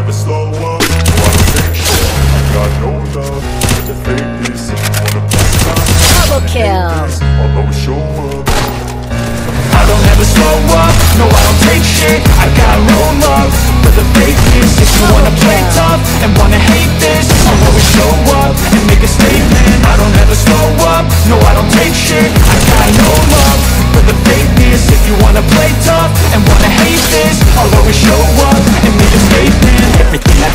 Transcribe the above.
never slow up, no I don't take shit I got no love. For the fakeness If you wanna play tough, Double kill. I'll always show up I don't ever slow up, no I don't take shit. I got no love. For the fakeness If you wanna play tough and wanna hate this I'll always show up and make a statement. I don't ever slow up, no I don't take shit. I got no